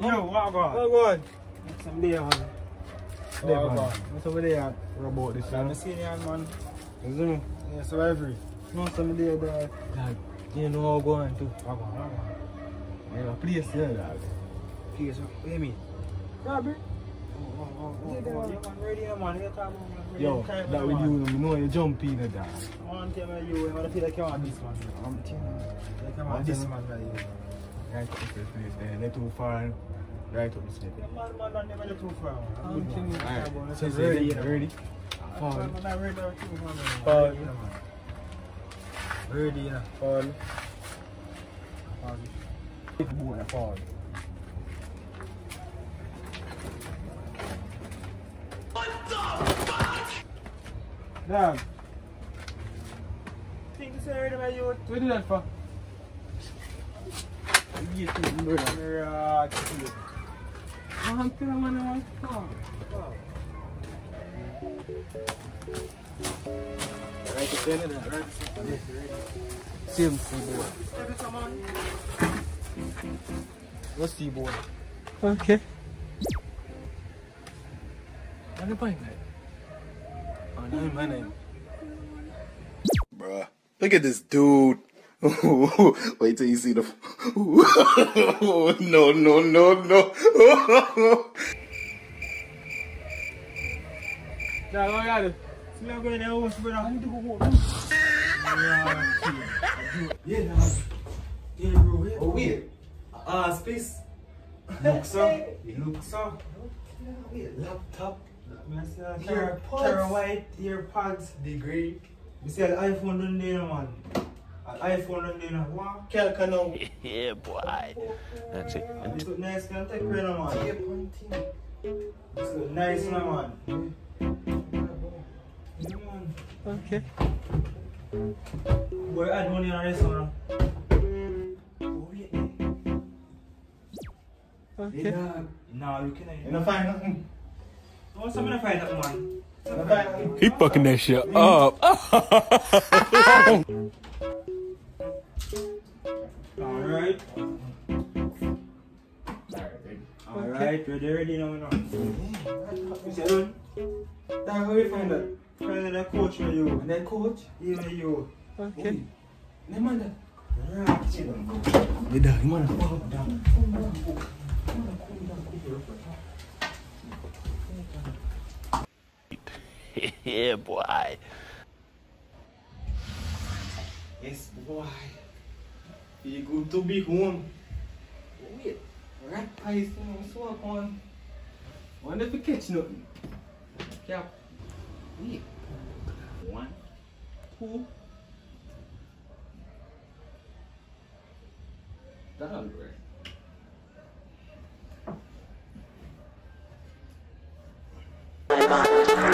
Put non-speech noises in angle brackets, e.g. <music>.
Oh, God. Oh, go on. Some day, man. Go man. What's over there? About this, I'm a senior, man. Is it? Yeah, so. No, some day, dog. Dog, you know how going to. Oh, God. Oh, Yeah, place there, dog. Please, what do you mean? Robert? Oh, oh, oh. oh yeah. Oh. Ready, man. You talk about, man. Ready, Yo, that with man. you, know you jump in the dog. I want to tell you, you want to feel like you want this, man. I'm telling you. Like you want this, man. Right up this place eh, there, not too far. Right up this place. Man, man, man, never too far. I'm good. Alright, so ready, ready? Fall. Fall. Ready, man. Fall. Ready, you know, man. Ready, you know. Fall. Fall. If you want to fall. Dog, Think this is ready, my youth? what do that for? You get to brother. Right, shit. I'm telling you, man, I want Right there, that, right? Same boy. Every time, man. What's the boy? Okay. Ano ba yun? Ano yun, man? Bruh. Look at this dude. <laughs> Wait till you see the. <laughs> no, no, no, no. Dog, ano yan? Sila ko yung house, bro. Ano ito ko ko? Yeah, nah. Yeah, bro. Oh, wait. Ah, space. Look, sir. Look, sir. Laptop. Ear Terra White, earpods. Degree. You see, an iPhone done there, man. An iPhone done there, what? Kel kanong. <laughs> Yeah, boy. That's it. This look nice, can take credit, man. This look nice, man, man. Yeah, man. Okay. Boy, add money on this one. Okay. Nah, you can't. You know, fine. nothing. What's something to find out, man? You know, fine. He fucking that shit up. <laughs> <laughs> Alright. Alright, ready, ready now, now. You see, done? Dog, how you find that? Find the coach for you. And then coach? Even you. Okay. Neman dah. Right, chill. Beda, gimana? yeah, boy. Yes, boy. You good to be home. Wait, rat pies tu nak suap on. Wonder if you catch nothing. Cap. Wait. One, two. Dalam bro. Bye.